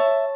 you